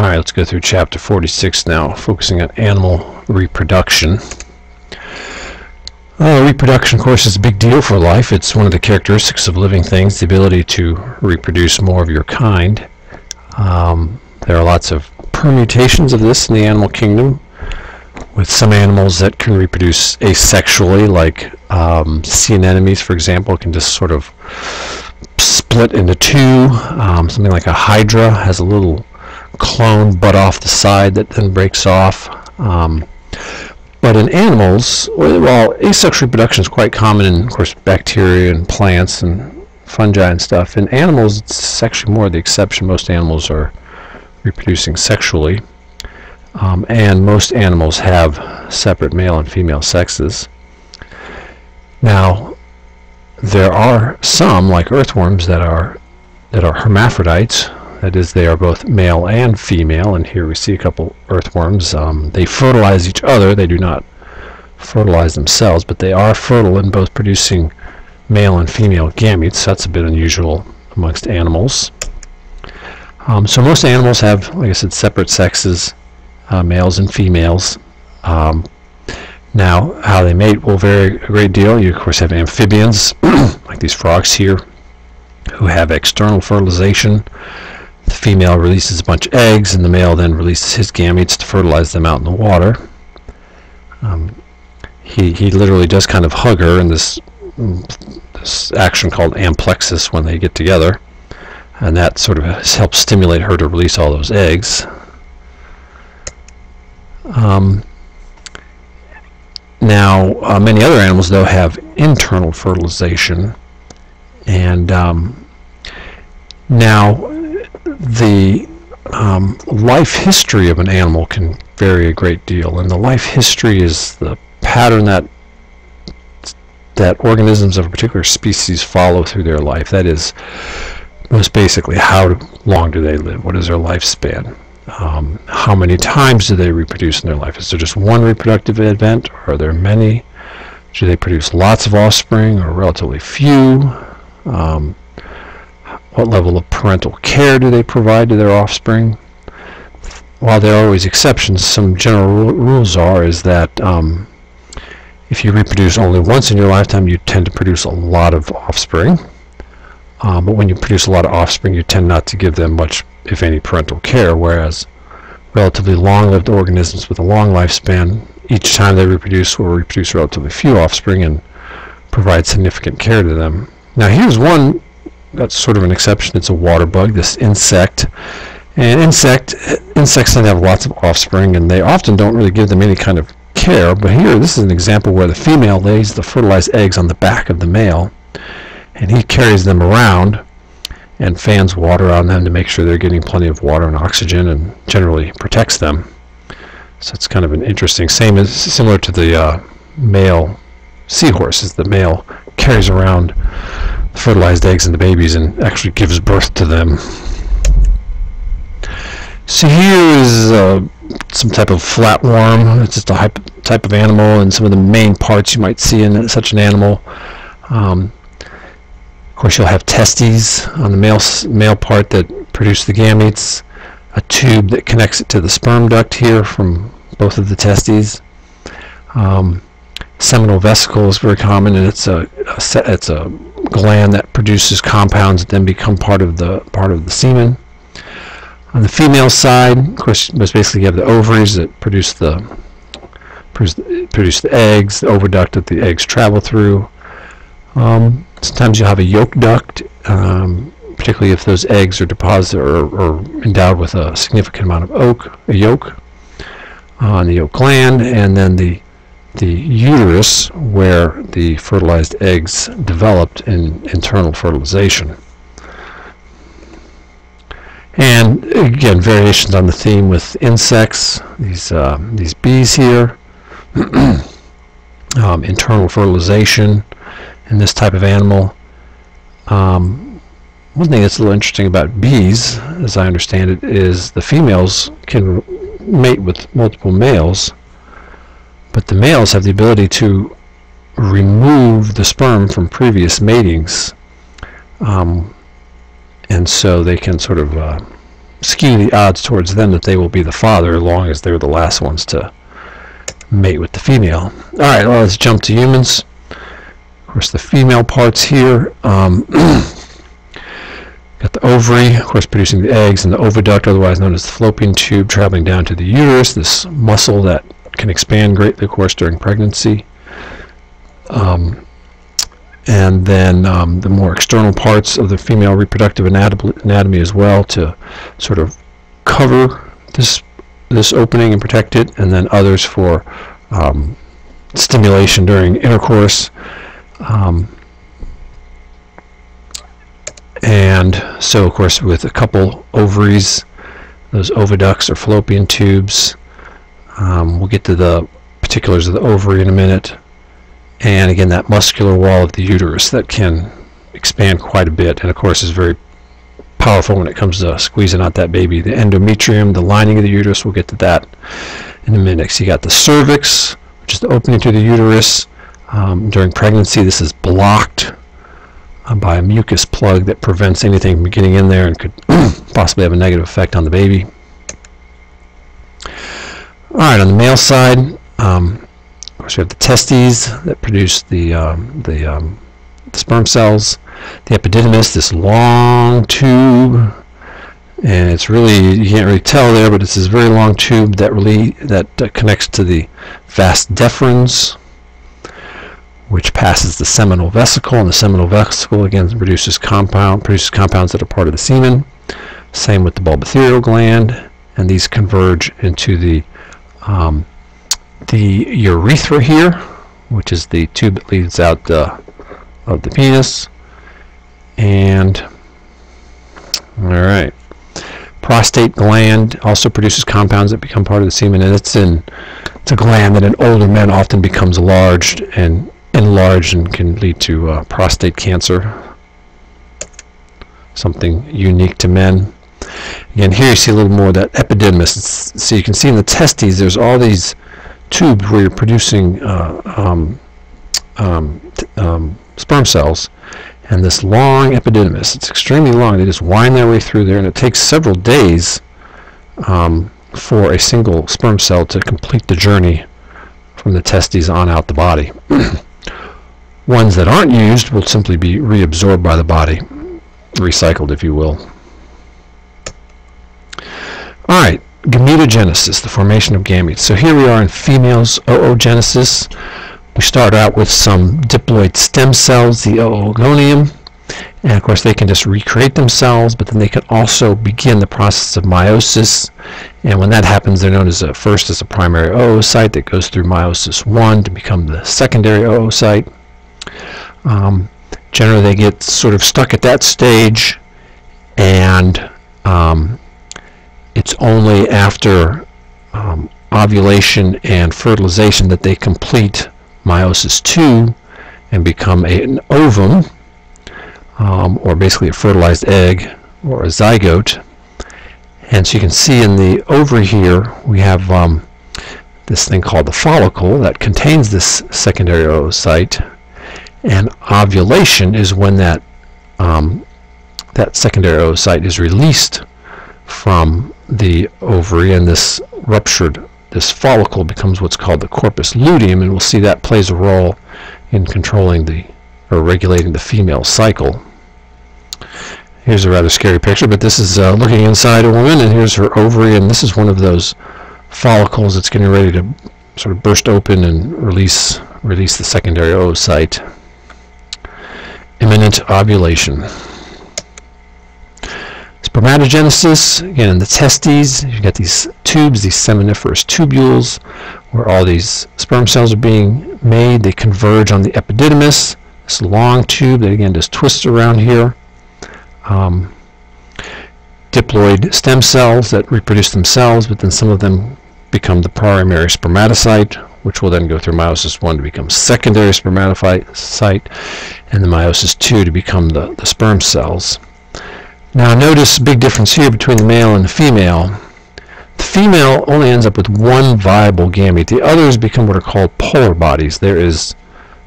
All right, let's go through chapter 46 now, focusing on animal reproduction. Uh, reproduction, of course, is a big deal for life. It's one of the characteristics of living things, the ability to reproduce more of your kind. Um, there are lots of permutations of this in the animal kingdom, with some animals that can reproduce asexually, like um, sea anemones, for example, can just sort of split into two. Um, something like a hydra has a little clone butt off the side that then breaks off. Um, but in animals, well, asexual reproduction is quite common in, of course, bacteria and plants and fungi and stuff. In animals, it's actually more the exception. Most animals are reproducing sexually. Um, and most animals have separate male and female sexes. Now, there are some, like earthworms, that are that are hermaphrodites. That is, they are both male and female. And here we see a couple earthworms. Um, they fertilize each other. They do not fertilize themselves, but they are fertile in both producing male and female gametes. That's a bit unusual amongst animals. Um, so most animals have, like I said, separate sexes, uh, males and females. Um, now, how they mate will vary a great deal. You, of course, have amphibians, like these frogs here, who have external fertilization. Female releases a bunch of eggs, and the male then releases his gametes to fertilize them out in the water. Um, he, he literally does kind of hug her in this, this action called amplexus when they get together. And that sort of helps stimulate her to release all those eggs. Um, now, uh, many other animals, though, have internal fertilization. And um, now, the um, life history of an animal can vary a great deal. And the life history is the pattern that that organisms of a particular species follow through their life. That is, most basically, how long do they live? What is their lifespan? Um, how many times do they reproduce in their life? Is there just one reproductive event, or are there many? Do they produce lots of offspring, or relatively few? Um, what level of parental care do they provide to their offspring? While there are always exceptions, some general rules are is that um, if you reproduce only once in your lifetime, you tend to produce a lot of offspring. Um, but when you produce a lot of offspring, you tend not to give them much, if any, parental care, whereas relatively long-lived organisms with a long lifespan, each time they reproduce will reproduce relatively few offspring and provide significant care to them. Now here's one that's sort of an exception. It's a water bug, this insect. And insect insects tend to have lots of offspring, and they often don't really give them any kind of care. But here, this is an example where the female lays the fertilized eggs on the back of the male and he carries them around and fans water on them to make sure they're getting plenty of water and oxygen and generally protects them. So it's kind of an interesting, same as similar to the uh, male seahorses. The male carries around fertilized eggs and the babies and actually gives birth to them. So here is uh, some type of flatworm. It's just a type of animal and some of the main parts you might see in such an animal. Um, course, you'll have testes on the male, male part that produce the gametes, a tube that connects it to the sperm duct here from both of the testes. Um, seminal vesicle is very common, and it's a, a, it's a gland that produces compounds that then become part of the part of the semen. On the female side, of course, most basically you have the ovaries that produce the produce the eggs, the oviduct that the eggs travel through. Um, sometimes you'll have a yolk duct, um, particularly if those eggs are deposited or, or, endowed with a significant amount of oak, a yolk on the yolk gland, and then the the uterus where the fertilized eggs developed in internal fertilization. And again, variations on the theme with insects, these, uh, these bees here, um, internal fertilization, in this type of animal. Um, one thing that's a little interesting about bees, as I understand it, is the females can mate with multiple males, but the males have the ability to remove the sperm from previous matings, um, and so they can sort of uh, skew the odds towards them that they will be the father as long as they're the last ones to mate with the female. All right, well, let's jump to humans. Of course, the female parts here. Um, got the ovary, of course, producing the eggs, and the oviduct, otherwise known as the fallopian tube, traveling down to the uterus, this muscle that can expand greatly, of course, during pregnancy. Um, and then um, the more external parts of the female reproductive anatomy as well to sort of cover this this opening and protect it, and then others for um, stimulation during intercourse. Um, and so, of course, with a couple ovaries, those oviducts or fallopian tubes, um, we'll get to the particulars of the ovary in a minute. And again that muscular wall of the uterus that can expand quite a bit and of course is very powerful when it comes to squeezing out that baby. The endometrium the lining of the uterus we'll get to that in a minute. So you got the cervix which is the opening to the uterus. Um, during pregnancy this is blocked uh, by a mucus plug that prevents anything from getting in there and could possibly have a negative effect on the baby all right on the male side um, course, we have the testes that produce the um, the, um, the sperm cells, the epididymis, this long tube, and it's really you can't really tell there, but it's this very long tube that really that uh, connects to the vas deferens, which passes the seminal vesicle, and the seminal vesicle again produces compound produces compounds that are part of the semen. Same with the bulbourethral gland, and these converge into the um, the urethra here, which is the tube that leads out uh, of the penis. And, alright, prostate gland also produces compounds that become part of the semen, and it's in it's a gland that in older men often becomes large and enlarged and can lead to uh, prostate cancer. Something unique to men. Again, here you see a little more of that epididymis. So you can see in the testes, there's all these tubes where you're producing uh, um, um, um, sperm cells and this long epididymis. It's extremely long. They just wind their way through there, and it takes several days um, for a single sperm cell to complete the journey from the testes on out the body. Ones that aren't used will simply be reabsorbed by the body, recycled, if you will. All right, gametogenesis, the formation of gametes. So here we are in females oogenesis. We start out with some diploid stem cells, the oogonium, and of course they can just recreate themselves, but then they can also begin the process of meiosis. And when that happens, they're known as a, first as a primary oocyte that goes through meiosis 1 to become the secondary oocyte. Um, generally, they get sort of stuck at that stage, and um, it's only after um, ovulation and fertilization that they complete meiosis II and become a, an ovum, um, or basically a fertilized egg, or a zygote. And so you can see in the ovary here, we have um, this thing called the follicle that contains this secondary oocyte. And ovulation is when that, um, that secondary oocyte is released from the ovary and this ruptured this follicle becomes what's called the corpus luteum and we'll see that plays a role in controlling the or regulating the female cycle. Here's a rather scary picture but this is uh, looking inside a woman and here's her ovary and this is one of those follicles that's getting ready to sort of burst open and release release the secondary oocyte. Imminent ovulation Spermatogenesis, again in the testes, you've got these tubes, these seminiferous tubules, where all these sperm cells are being made. They converge on the epididymis, this long tube that again just twists around here. Um, diploid stem cells that reproduce themselves, but then some of them become the primary spermatocyte, which will then go through meiosis 1 to become secondary spermatocyte, and the meiosis 2 to become the, the sperm cells. Now notice a big difference here between the male and the female. The female only ends up with one viable gamete. The others become what are called polar bodies. There is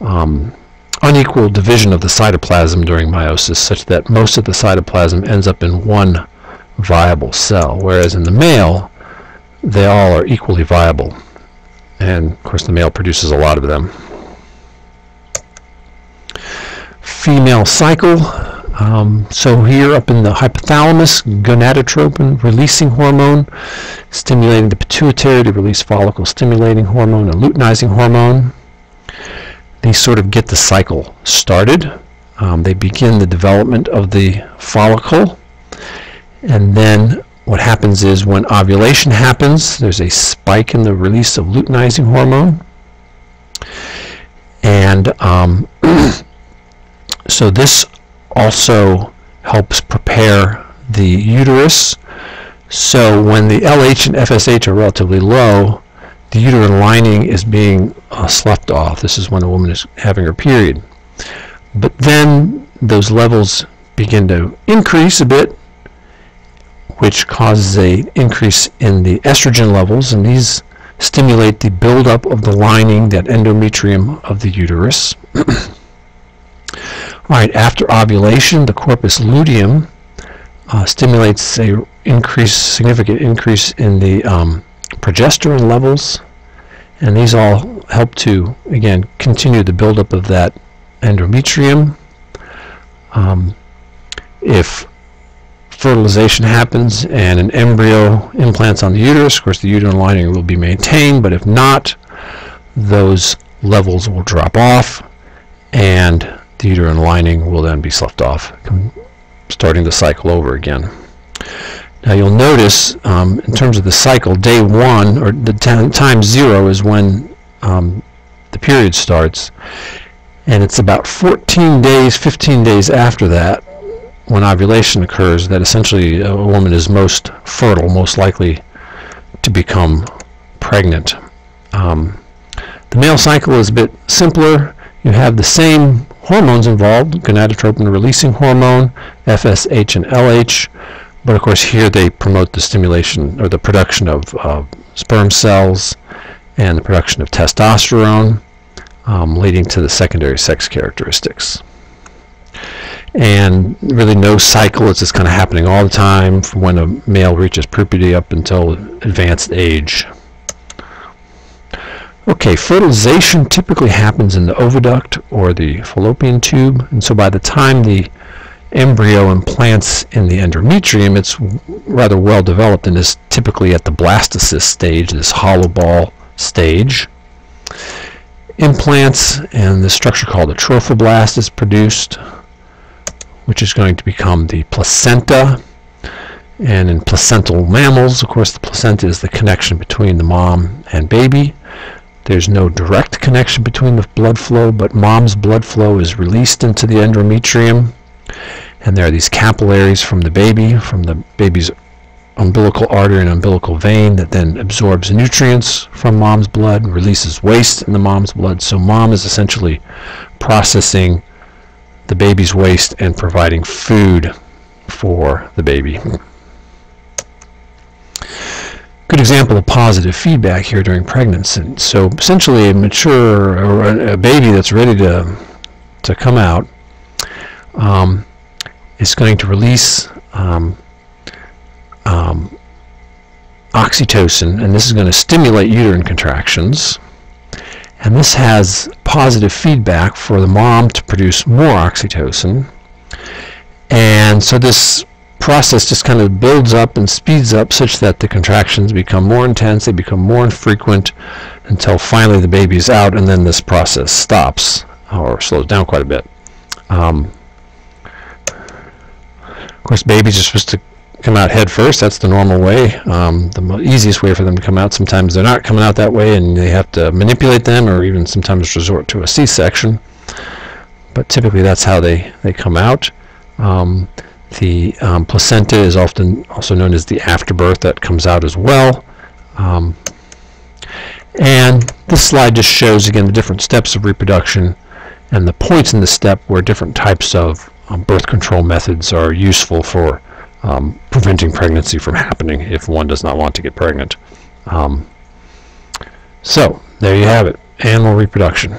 um, unequal division of the cytoplasm during meiosis such that most of the cytoplasm ends up in one viable cell, whereas in the male, they all are equally viable. And of course, the male produces a lot of them. Female cycle. Um, so here up in the hypothalamus, gonadotropin releasing hormone, stimulating the pituitary to release follicle stimulating hormone, a luteinizing hormone. These sort of get the cycle started. Um, they begin the development of the follicle and then what happens is when ovulation happens, there's a spike in the release of luteinizing hormone. And um, so this also helps prepare the uterus. So when the LH and FSH are relatively low, the uterine lining is being uh, sloughed off. This is when a woman is having her period. But then those levels begin to increase a bit which causes a increase in the estrogen levels, and these stimulate the buildup of the lining, that endometrium of the uterus. All right, after ovulation, the corpus luteum uh, stimulates a increase, significant increase in the um, progesterone levels, and these all help to, again, continue the buildup of that endometrium. Um, if fertilization happens and an embryo implants on the uterus, of course the uterine lining will be maintained, but if not, those levels will drop off and the uterine lining will then be sloughed off, starting the cycle over again. Now you'll notice um, in terms of the cycle, day one, or the time zero is when um, the period starts, and it's about 14 days, 15 days after that when ovulation occurs that essentially a woman is most fertile, most likely to become pregnant. Um, the male cycle is a bit simpler. You have the same hormones involved, gonadotropin releasing hormone, FSH and LH, but of course here they promote the stimulation or the production of uh, sperm cells and the production of testosterone, um, leading to the secondary sex characteristics and really no cycle. It's just kind of happening all the time from when a male reaches puberty up until advanced age. Okay, fertilization typically happens in the oviduct or the fallopian tube, and so by the time the embryo implants in the endometrium, it's rather well developed and is typically at the blastocyst stage, this hollow ball stage. Implants and the structure called a trophoblast is produced which is going to become the placenta. And in placental mammals, of course, the placenta is the connection between the mom and baby. There's no direct connection between the blood flow, but mom's blood flow is released into the endometrium. And there are these capillaries from the baby, from the baby's umbilical artery and umbilical vein that then absorbs nutrients from mom's blood, and releases waste in the mom's blood. So mom is essentially processing the baby's waste and providing food for the baby. Good example of positive feedback here during pregnancy. So essentially a mature or a baby that's ready to, to come out um, is going to release um, um, oxytocin, and this is going to stimulate uterine contractions. And this has positive feedback for the mom to produce more oxytocin. And so this process just kind of builds up and speeds up such that the contractions become more intense, they become more infrequent until finally the baby's out and then this process stops or slows down quite a bit. Um, of course, babies are supposed to come out head first. That's the normal way, um, the easiest way for them to come out. Sometimes they're not coming out that way, and they have to manipulate them, or even sometimes resort to a C-section. But typically, that's how they they come out. Um, the um, placenta is often also known as the afterbirth that comes out as well. Um, and this slide just shows again the different steps of reproduction and the points in the step where different types of um, birth control methods are useful for um, preventing pregnancy from happening if one does not want to get pregnant. Um, so, there you have it, animal reproduction.